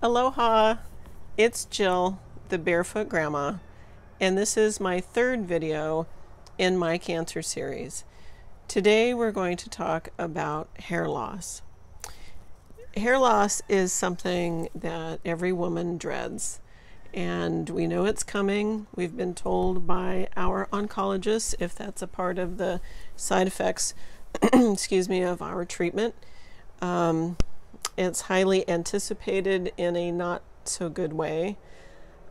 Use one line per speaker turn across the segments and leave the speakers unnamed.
Aloha, it's Jill, the Barefoot Grandma, and this is my third video in my cancer series. Today we're going to talk about hair loss. Hair loss is something that every woman dreads, and we know it's coming. We've been told by our oncologists if that's a part of the side effects, excuse me, of our treatment. Um, it's highly anticipated in a not so good way.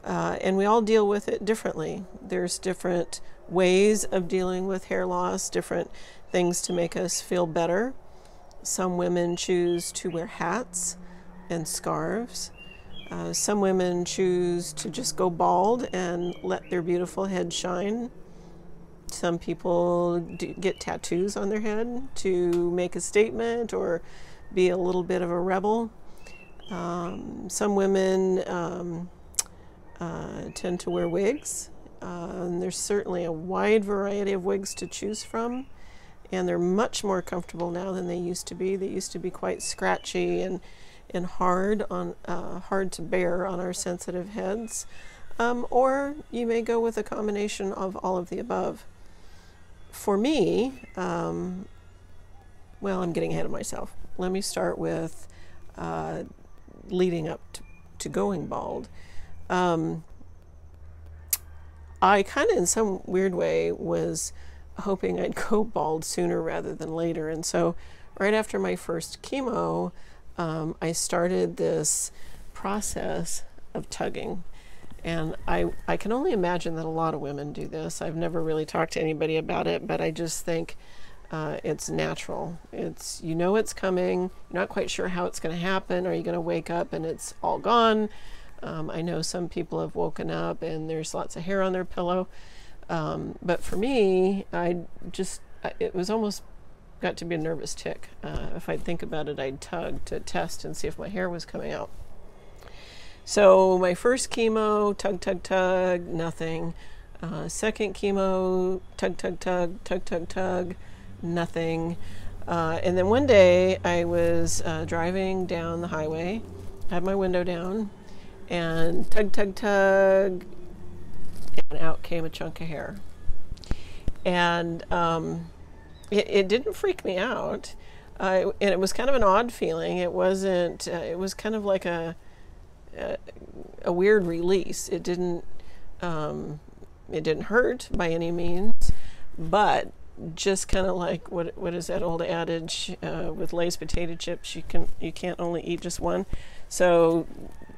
Uh, and we all deal with it differently. There's different ways of dealing with hair loss, different things to make us feel better. Some women choose to wear hats and scarves. Uh, some women choose to just go bald and let their beautiful head shine. Some people get tattoos on their head to make a statement or be a little bit of a rebel. Um, some women um, uh, tend to wear wigs. Uh, and there's certainly a wide variety of wigs to choose from, and they're much more comfortable now than they used to be. They used to be quite scratchy and and hard on uh, hard to bear on our sensitive heads. Um, or you may go with a combination of all of the above. For me, um, well, I'm getting ahead of myself. Let me start with uh, leading up to, to going bald. Um, I kind of, in some weird way, was hoping I'd go bald sooner rather than later. And so, right after my first chemo, um, I started this process of tugging. And I, I can only imagine that a lot of women do this. I've never really talked to anybody about it, but I just think uh, it's natural. It's you know it's coming. You're not quite sure how it's going to happen. Are you going to wake up and it's all gone? Um, I know some people have woken up and there's lots of hair on their pillow. Um, but for me, I just it was almost got to be a nervous tic. Uh, if I'd think about it, I'd tug to test and see if my hair was coming out. So my first chemo, tug, tug, tug, nothing. Uh, second chemo, tug, tug, tug, tug, tug, tug nothing. Uh, and then one day I was uh, driving down the highway, had my window down, and tug, tug, tug, and out came a chunk of hair. And um, it, it, didn't freak me out. Uh, and it was kind of an odd feeling. It wasn't, uh, it was kind of like a, a, a weird release. It didn't, um, it didn't hurt by any means, but just kind of like what what is that old adage uh, with Lay's potato chips? You can you can't only eat just one. So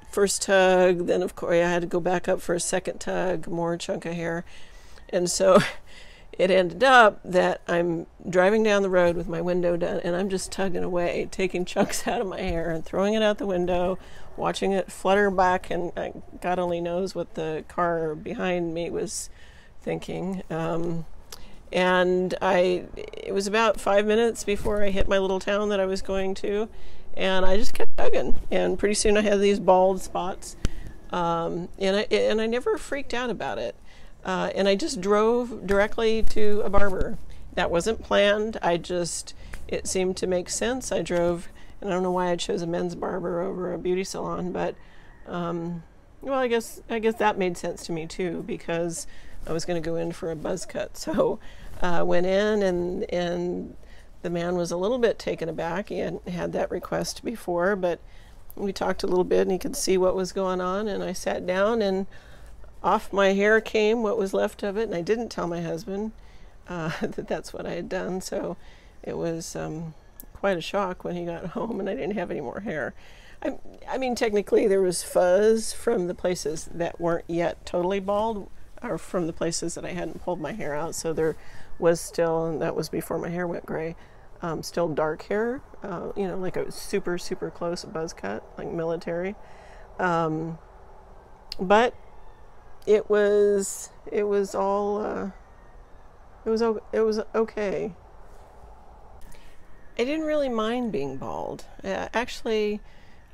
first tug, then of course I had to go back up for a second tug, more chunk of hair, and so it ended up that I'm driving down the road with my window down, and I'm just tugging away, taking chunks out of my hair and throwing it out the window, watching it flutter back, and God only knows what the car behind me was thinking. Um, and I it was about five minutes before I hit my little town that I was going to, and I just kept tugging, and pretty soon I had these bald spots, um, and I and I never freaked out about it, uh, and I just drove directly to a barber. That wasn't planned. I just it seemed to make sense. I drove, and I don't know why I chose a men's barber over a beauty salon, but um, well, I guess I guess that made sense to me too because I was going to go in for a buzz cut. So uh, went in and and the man was a little bit taken aback. He hadn't had that request before, but we talked a little bit and he could see what was going on. And I sat down and off my hair came what was left of it. And I didn't tell my husband uh, that that's what I had done. So it was um, quite a shock when he got home and I didn't have any more hair. I, I mean, technically, there was fuzz from the places that weren't yet totally bald, or from the places that I hadn't pulled my hair out. So there was still, and that was before my hair went gray, um, still dark hair, uh, you know, like a super, super close buzz cut, like military. Um, but it was, it was all, uh, it was, it was okay. I didn't really mind being bald. Uh, actually,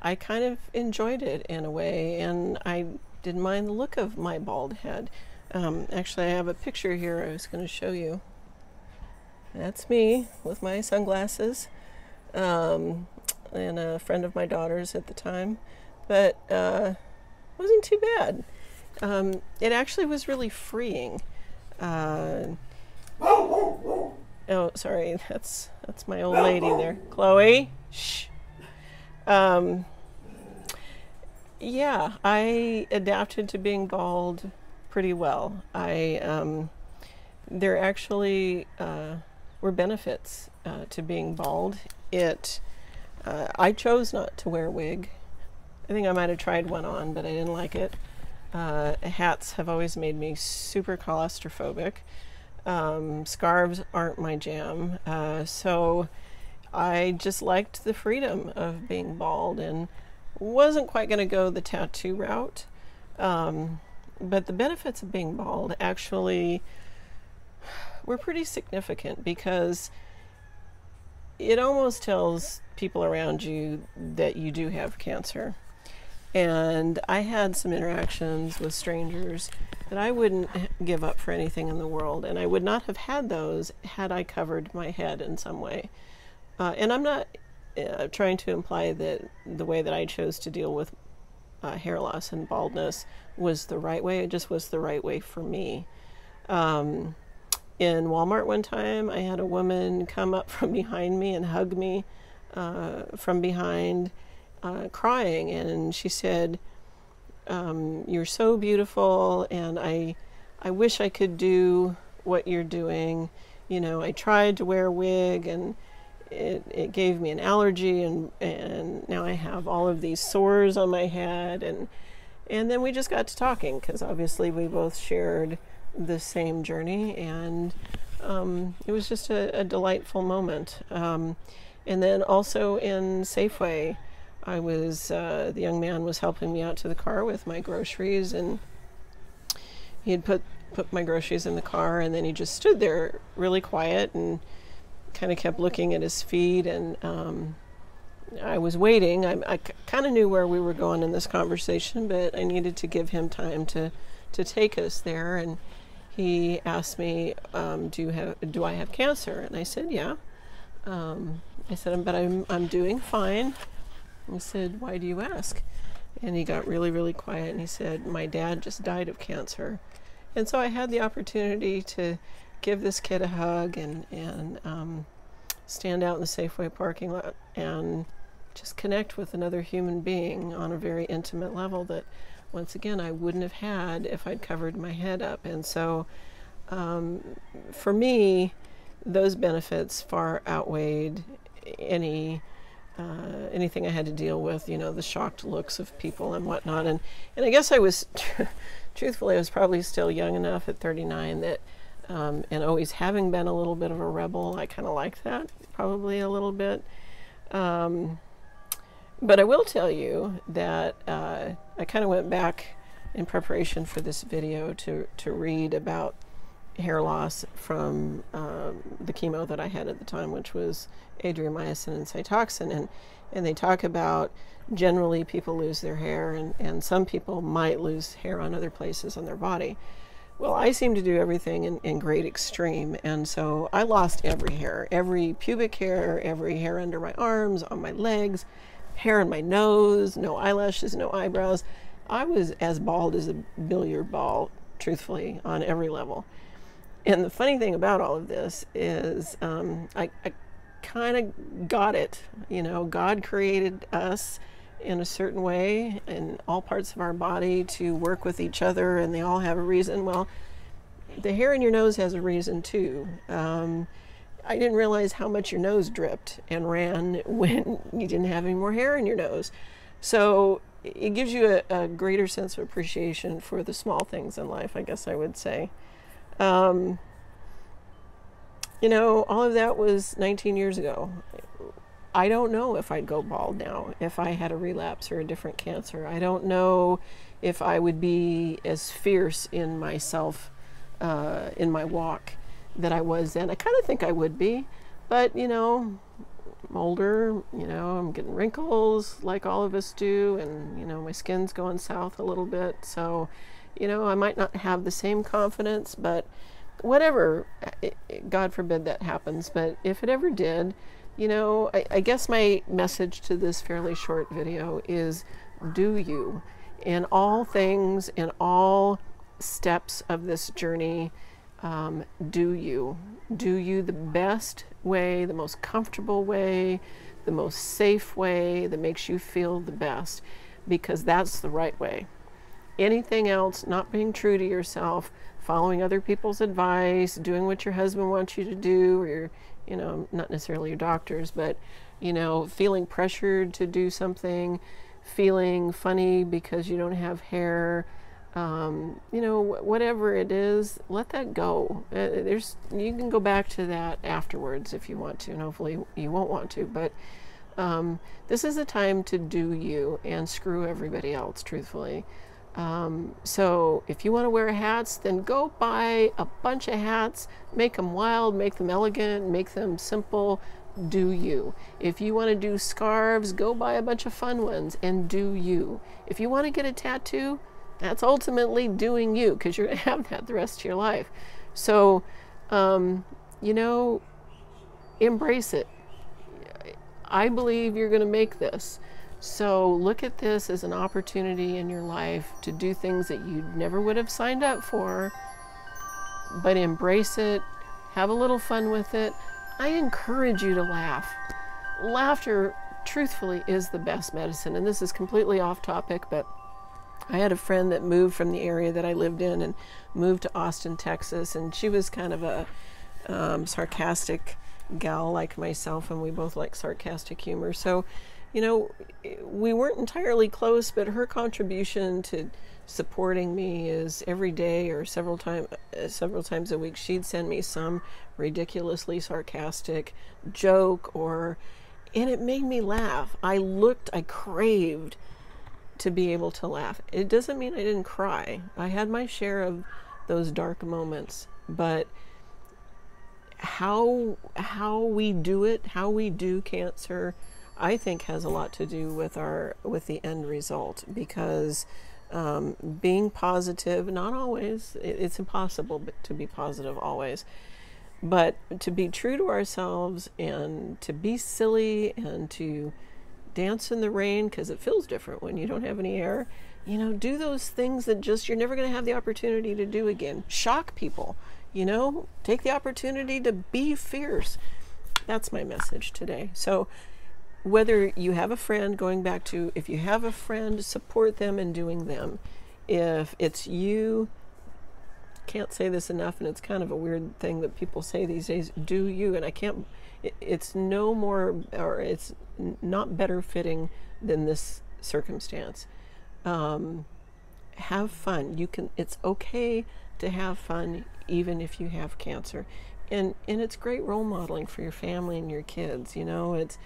I kind of enjoyed it in a way, and I didn't mind the look of my bald head. Um, actually, I have a picture here I was going to show you. That's me with my sunglasses um, and a friend of my daughter's at the time. but uh, wasn't too bad. Um, it actually was really freeing. Uh, oh, sorry, that's that's my old lady there, Chloe. Shh. Um, yeah, I adapted to being bald pretty well. I um, there actually uh, were benefits uh, to being bald. It uh, I chose not to wear a wig. I think I might have tried one on, but I didn't like it. Uh, hats have always made me super claustrophobic. Um, scarves aren't my jam. Uh, so I just liked the freedom of being bald and wasn't quite going to go the tattoo route. Um, but the benefits of being bald actually were pretty significant because it almost tells people around you that you do have cancer. And I had some interactions with strangers that I wouldn't give up for anything in the world. And I would not have had those had I covered my head in some way. Uh, and I'm not uh, trying to imply that the way that I chose to deal with uh, hair loss and baldness was the right way. It just was the right way for me. Um, in Walmart one time, I had a woman come up from behind me and hug me uh, from behind, uh, crying, and she said, um, "You're so beautiful, and I, I wish I could do what you're doing. You know, I tried to wear a wig, and it, it gave me an allergy, and and now I have all of these sores on my head, and and then we just got to talking because obviously we both shared." the same journey, and um, it was just a, a delightful moment. Um, and then also in Safeway, I was uh, the young man was helping me out to the car with my groceries, and he had put put my groceries in the car, and then he just stood there really quiet and kind of kept looking at his feet and. Um, I was waiting. I, I kind of knew where we were going in this conversation, but I needed to give him time to, to take us there. And he asked me, um, "Do you have? Do I have cancer?" And I said, "Yeah." Um, I said, "But I'm I'm doing fine." I said, "Why do you ask?" And he got really really quiet and he said, "My dad just died of cancer," and so I had the opportunity to give this kid a hug and and um, stand out in the Safeway parking lot and just connect with another human being on a very intimate level that once again, I wouldn't have had if I'd covered my head up. And so, um, for me, those benefits far outweighed any uh, anything I had to deal with. You know, the shocked looks of people and whatnot. And and I guess I was, truthfully, I was probably still young enough at 39 that. Um, and always having been a little bit of a rebel, I kind of like that probably a little bit. Um, but I will tell you that uh, I kind of went back in preparation for this video to, to read about hair loss from um, the chemo that I had at the time, which was adriamycin and cytoxan. And, and they talk about generally people lose their hair, and, and some people might lose hair on other places on their body. Well, I seem to do everything in, in great extreme, and so I lost every hair, every pubic hair, every hair under my arms, on my legs, hair on my nose, no eyelashes, no eyebrows. I was as bald as a billiard ball, truthfully, on every level. And the funny thing about all of this is um, I, I kind of got it. You know, God created us in a certain way in all parts of our body to work with each other, and they all have a reason. Well, the hair in your nose has a reason too. Um, I didn't realize how much your nose dripped and ran when you didn't have any more hair in your nose. So it gives you a, a greater sense of appreciation for the small things in life, I guess I would say. Um, you know, all of that was 19 years ago. I don't know if I'd go bald now if I had a relapse or a different cancer. I don't know if I would be as fierce in myself, uh, in my walk that I was then. I kind of think I would be, but you know, I'm older, you know, I'm getting wrinkles like all of us do, and you know, my skin's going south a little bit. So, you know, I might not have the same confidence, but whatever, it, it, God forbid that happens, but if it ever did, you know, I, I guess my message to this fairly short video is do you. In all things, in all steps of this journey, um, do you. Do you the best way, the most comfortable way, the most safe way that makes you feel the best, because that's the right way. Anything else, not being true to yourself, following other people's advice, doing what your husband wants you to do, or your, you know, not necessarily your doctors, but, you know, feeling pressured to do something, feeling funny because you don't have hair, um, you know, whatever it is, let that go. Uh, there's, you can go back to that afterwards if you want to, and hopefully you won't want to, but um, this is a time to do you and screw everybody else, truthfully. Um, so if you want to wear hats, then go buy a bunch of hats, make them wild, make them elegant, make them simple, do you. If you want to do scarves, go buy a bunch of fun ones and do you. If you want to get a tattoo, that's ultimately doing you because you're going to have that the rest of your life. So, um, you know, embrace it. I believe you're going to make this. So look at this as an opportunity in your life to do things that you never would have signed up for, but embrace it, have a little fun with it. I encourage you to laugh. Laughter, truthfully, is the best medicine. And this is completely off topic, but I had a friend that moved from the area that I lived in and moved to Austin, Texas, and she was kind of a um, sarcastic gal like myself, and we both like sarcastic humor. So you know, we weren't entirely close, but her contribution to supporting me is every day or several time uh, several times a week she'd send me some ridiculously sarcastic joke or and it made me laugh. I looked, I craved to be able to laugh. It doesn't mean I didn't cry. I had my share of those dark moments, but how how we do it, how we do cancer, I think has a lot to do with our with the end result because um, being positive, not always, it, it's impossible to be positive always, but to be true to ourselves and to be silly and to dance in the rain because it feels different when you don't have any air. You know, do those things that just you're never going to have the opportunity to do again. Shock people, you know, take the opportunity to be fierce. That's my message today. So, whether you have a friend, going back to if you have a friend, support them in doing them. If it's you, can't say this enough, and it's kind of a weird thing that people say these days do you, and I can't, it, it's no more, or it's not better fitting than this circumstance. Um, have fun. You can, it's okay to have fun even if you have cancer. And, and it's great role modeling for your family and your kids. You know, it's,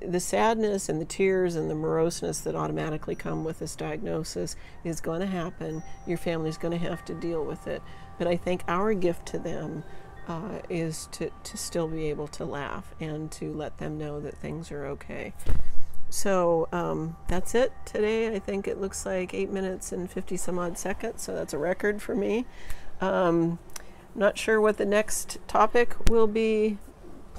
the sadness and the tears and the moroseness that automatically come with this diagnosis is going to happen. Your family's going to have to deal with it. But I think our gift to them uh, is to, to still be able to laugh and to let them know that things are okay. So um, that's it today. I think it looks like 8 minutes and 50 some odd seconds, so that's a record for me. Um, not sure what the next topic will be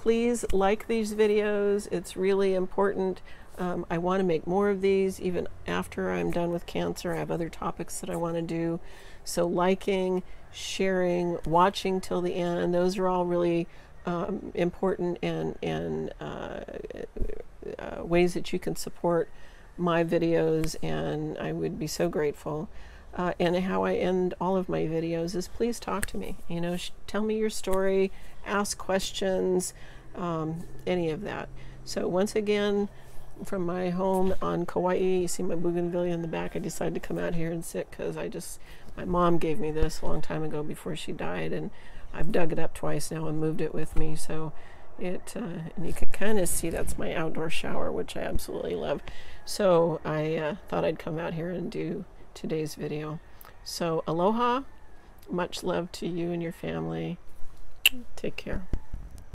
please like these videos. It's really important. Um, I want to make more of these even after I'm done with cancer. I have other topics that I want to do. So liking, sharing, watching till the end, those are all really um, important and, and uh, uh, ways that you can support my videos and I would be so grateful. Uh, and how I end all of my videos is please talk to me. You know, tell me your story, ask questions, um, any of that. So once again, from my home on Kauai, you see my bougainvillea in the back. I decided to come out here and sit because I just, my mom gave me this a long time ago before she died, and I've dug it up twice now and moved it with me. So it, uh, and you can kind of see that's my outdoor shower, which I absolutely love. So I uh, thought I'd come out here and do today's video. So aloha, much love to you and your family. Take care.